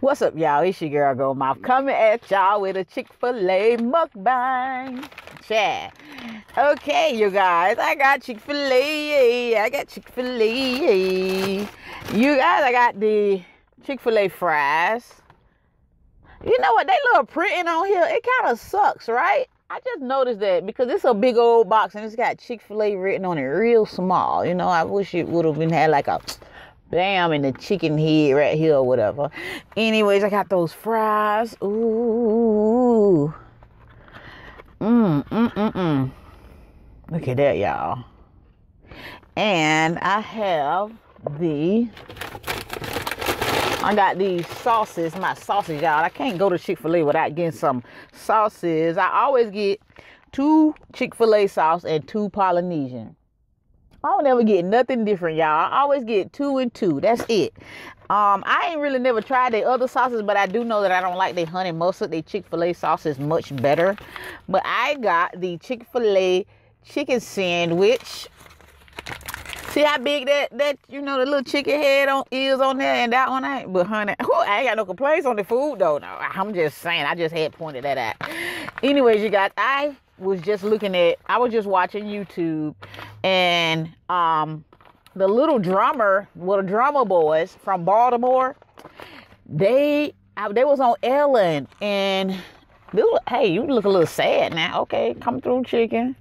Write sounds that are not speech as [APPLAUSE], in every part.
What's up, y'all? It's your girl Goldmouth coming at y'all with a Chick fil A mukbang. Yeah. Okay, you guys, I got Chick fil A. I got Chick fil A. You guys, I got the Chick fil A fries. You know what? They little printing on here, it kind of sucks, right? I just noticed that because it's a big old box and it's got Chick fil A written on it real small. You know, I wish it would have been had like a bam in the chicken head right here or whatever. Anyways, I got those fries. Ooh. Mmm, mm, mm, mm. Look at that, y'all. And I have the I got these sauces, my sauces, y'all. I can't go to Chick-fil-A without getting some sauces. I always get two Chick-fil-A sauce and two Polynesian. I don't ever get nothing different, y'all. I always get two and two. That's it. Um, I ain't really never tried the other sauces, but I do know that I don't like the honey mustard. The Chick-fil-A sauce is much better. But I got the Chick-fil-A chicken sandwich. See how big that that you know the little chicken head on is on there, and that one ain't. But honey, [LAUGHS] whew, I ain't got no complaints on the food though. No, I'm just saying. I just had pointed that out. Anyways, you guys, I was just looking at. I was just watching YouTube, and um, the little drummer, the drummer boys from Baltimore, they they was on Ellen, and look, hey, you look a little sad now. Okay, come through, chicken.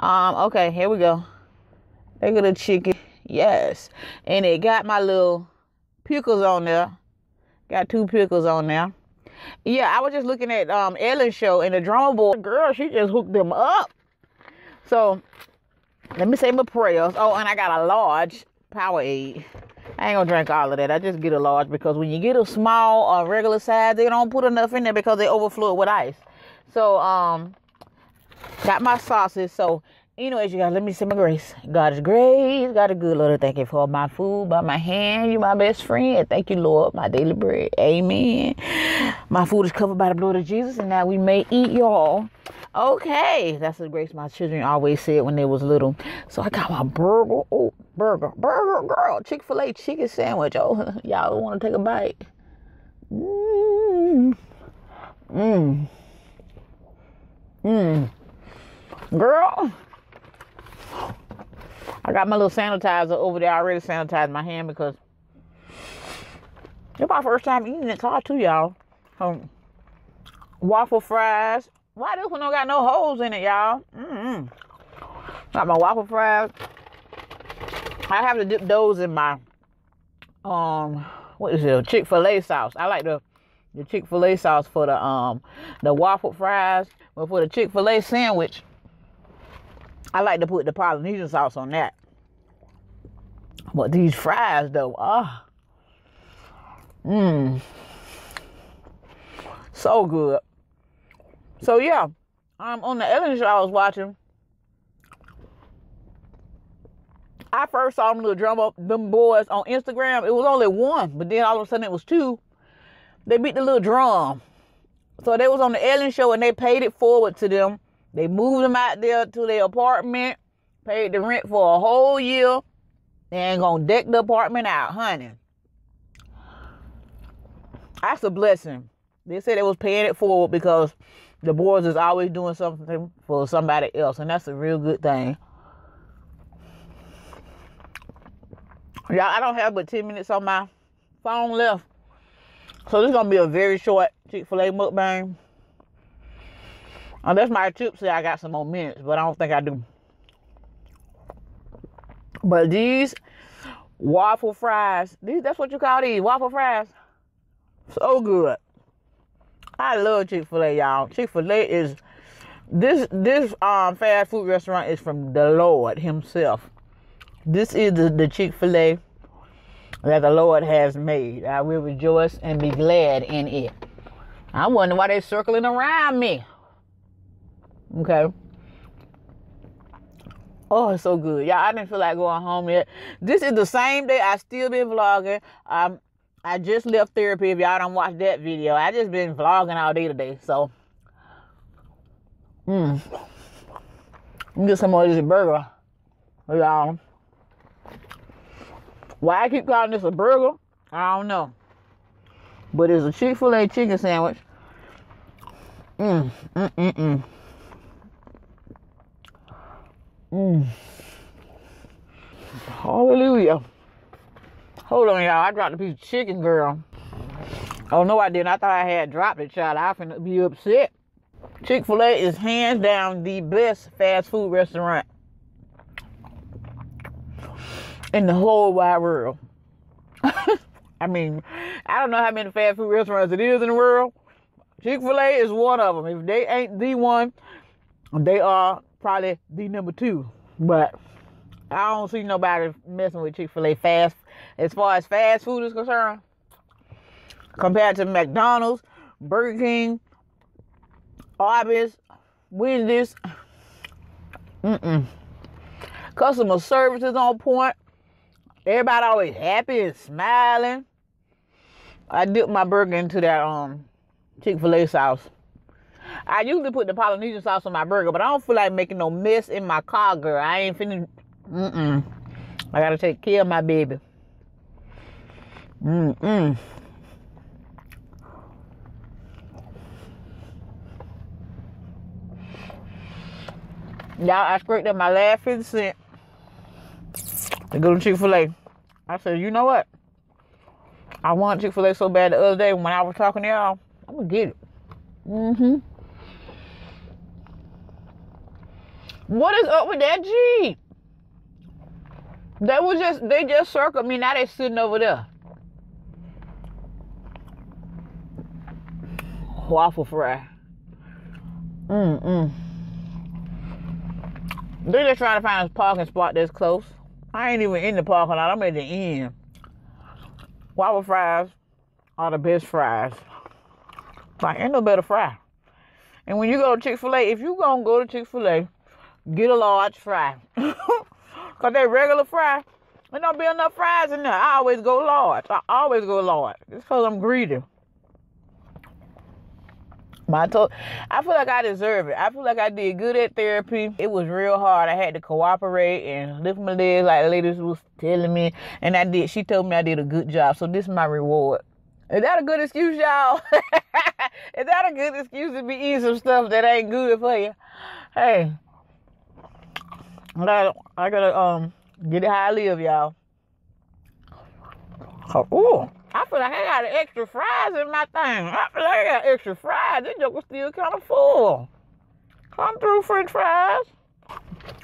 Um, okay, here we go. They got a chicken, yes, and it got my little pickles on there. Got two pickles on there. Yeah, I was just looking at um Ellen show and the drummer boy girl, she just hooked them up. So let me say my prayers. Oh, and I got a large Powerade. I ain't gonna drink all of that. I just get a large because when you get a small or regular size, they don't put enough in there because they overflow it with ice. So um got my sauces. So anyways, you guys, let me say my grace. God is grace. God is good, Lord. Thank you for my food, by my hand. You my best friend. Thank you, Lord, my daily bread. Amen. My food is covered by the blood of Jesus, and now we may eat y'all. Okay, that's the grace my children always said when they was little. So I got my burger. Oh, burger, burger, girl, Chick Fil A chicken sandwich. Oh, [LAUGHS] y'all want to take a bite? Mmm, mmm, mmm, girl. I got my little sanitizer over there. I already sanitized my hand because it's my first time eating it. Talk to y'all. Um, waffle fries. Why this one don't got no holes in it, y'all? Mm-hmm. Got my waffle fries. I have to dip those in my um what is it? Chick Fil A sauce. I like the the Chick Fil A sauce for the um the waffle fries, but for the Chick Fil A sandwich, I like to put the Polynesian sauce on that. But these fries though, ah, mmm, so good. So yeah, um, on the Ellen show I was watching, I first saw them little drum up them boys on Instagram. It was only one, but then all of a sudden it was two. They beat the little drum. So they was on the Ellen show and they paid it forward to them. They moved them out there to their apartment, paid the rent for a whole year. They ain't gonna deck the apartment out, honey. That's a blessing. They said they was paying it forward because the boys is always doing something for somebody else, and that's a real good thing. Y'all, I don't have but 10 minutes on my phone left. So this is gonna be a very short Chick-fil-A mukbang. Unless my tip say I got some more minutes, but I don't think I do. But these waffle fries, these that's what you call these waffle fries. So good. I love Chick-fil-A, y'all. Chick-fil-A is this this um fast food restaurant is from the Lord Himself. This is the, the Chick-fil-A that the Lord has made. I will rejoice and be glad in it. I wonder why they're circling around me. Okay. Oh, it's so good. Yeah, I didn't feel like going home yet. This is the same day I still been vlogging. Um, I just left therapy. If y'all don't watch that video, I just been vlogging all day today. So, hmm. Get some more of this burger, y'all. Why I keep calling this a burger, I don't know. but it's a Chick Fil A chicken sandwich. Mmm, mm, mm, mm. [SIGHS] Hallelujah. Hold on, y'all. I dropped a piece of chicken, girl. Oh, no, I didn't. I thought I had dropped it, child. I finna be upset. Chick fil A is hands down the best fast food restaurant in the whole wide world. [LAUGHS] I mean, I don't know how many fast food restaurants it is in the world. Chick fil A is one of them. If they ain't the one, they are probably the number two. But I don't see nobody messing with Chick fil A fast as far as fast food is concerned. Compared to McDonald's, Burger King, Arby's, Wendy's. Mm-mm. Customer service is on point. Everybody always happy and smiling. I dip my burger into that um Chick-fil-A sauce. I usually put the Polynesian sauce on my burger, but I don't feel like making no mess in my car, girl. I ain't finna. Mm-mm. I gotta take care of my baby. Mm-mm. Y'all, I scraped up my last 50 cent to go to Chick-fil-A. I said, you know what? I want Chick-fil-A so bad the other day when I was talking to y'all. I'm gonna get it. Mm-hmm. What is up with that Jeep? They was just they just circled me. Now they sitting over there. Waffle fry. Mm-mm. They're just trying to find a parking spot that's close. I ain't even in the parking lot. I'm at the end. Waffle fries are the best fries. Like, ain't no better fry. And when you go to Chick fil A, if you gonna go to Chick fil A, get a large fry. [LAUGHS] Because they regular fry, there don't be enough fries in there. I always go large. I always go large. It's because I'm greedy. My to- I feel like I deserve it. I feel like I did good at therapy. It was real hard. I had to cooperate and lift my legs like the ladies was telling me. And I did. She told me I did a good job. So this is my reward. Is that a good excuse, y'all? [LAUGHS] is that a good excuse to be eating some stuff that ain't good for you? Hey, I gotta, I gotta um get it how I live, y'all. Oh, I feel like I got extra fries in my thing. I feel like I got extra fries. This joke still kind of full. Come through, French fries.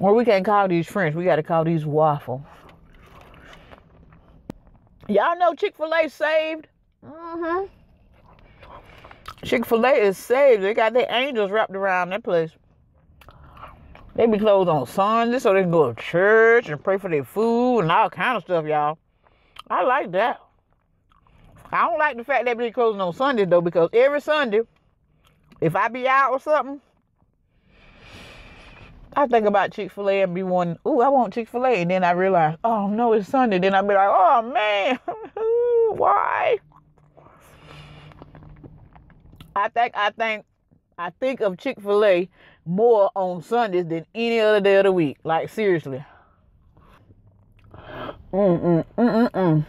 Or we can't call these French. We gotta call these waffle. Y'all know Chick Fil A saved Mm-hmm. Chick fil A is saved. They got their angels wrapped around that place. They be closed on Sunday so they can go to church and pray for their food and all kind of stuff, y'all. I like that. I don't like the fact that they be closing on Sunday though, because every Sunday, if I be out or something, I think about Chick Fil A and be one. Ooh, I want Chick Fil A, and then I realize, oh no, it's Sunday. Then I be like, oh man, [LAUGHS] why? I think I think I think of Chick Fil A more on Sundays than any other day of the week. Like seriously. Mm mm mm mm mm.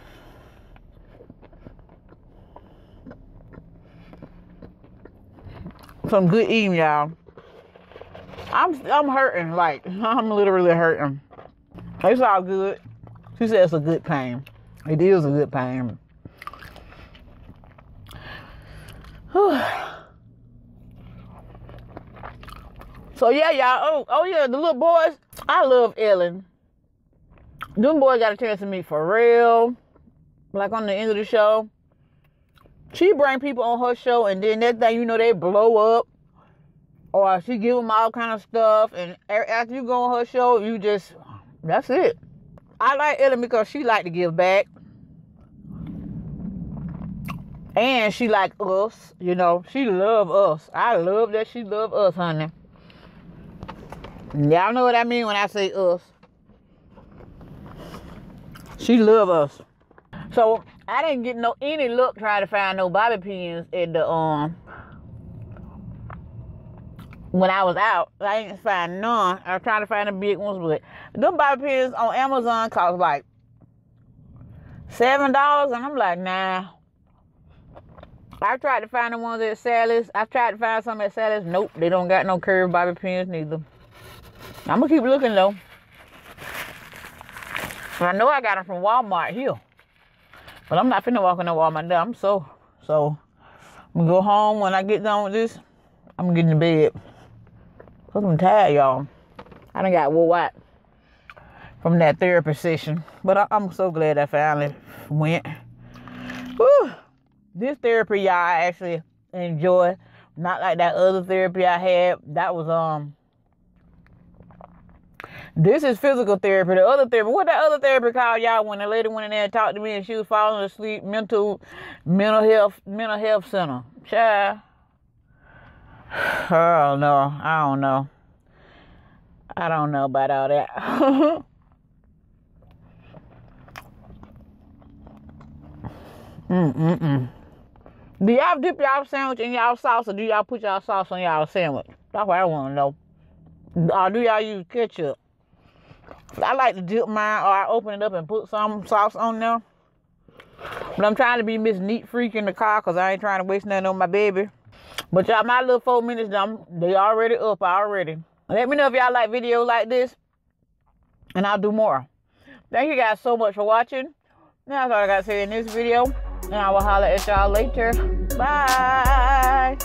Some good eating, y'all. I'm I'm hurting. Like [LAUGHS] I'm literally hurting. It's all good. She said it's a good pain. It is a good pain. [SIGHS] [SIGHS] so yeah, y'all. Oh, oh yeah, the little boys. I love Ellen. Them boys got a chance to meet for real. Like on the end of the show. She bring people on her show and then that thing, you know, they blow up. Or she give them all kind of stuff. And after you go on her show, you just, that's it. I like Ellen because she like to give back and she like us, you know. She love us. I love that she love us, honey. Y'all know what I mean when I say us. She love us. So I didn't get no any luck trying to find no bobby pins at the um when I was out. I didn't find none. I was trying to find the big ones, but them bobby pins on Amazon cost like seven dollars, and I'm like, nah. I tried to find the ones at Sally's. I tried to find some at Sally's. Nope, they don't got no curved bobby pins neither. I'm gonna keep looking though. I know I got them from Walmart here. But I'm not finna walk in the Walmart Now. I'm so, so. I'm gonna go home when I get done with this. I'm getting to bed. Cause I'm tired, y'all. I done got wore out from that therapy session. But I, am so glad I finally went. Whew. This therapy, y'all, I actually enjoy. Not like that other therapy I had. That was um this is physical therapy. The other therapy, what that other therapy called y'all when the lady went in there and talked to me and she was falling asleep, mental mental health mental health center. Child. [SIGHS] Oh no, I don't know. I don't know about all that. Mm-mm-mm. [LAUGHS] Do y'all dip y'all sandwich in y'all sauce or do y'all put y'all sauce on y'all sandwich? That's what I want to know. Or do y'all use ketchup? I like to dip mine or I open it up and put some sauce on there. But I'm trying to be Miss Neat Freak in the car because I ain't trying to waste nothing on my baby. But y'all, my little four minutes, done. they already up already. Let me know if y'all like video like this. And I'll do more. Thank you guys so much for watching. That's all I got to say in this video. And I will holler at y'all later. Bye.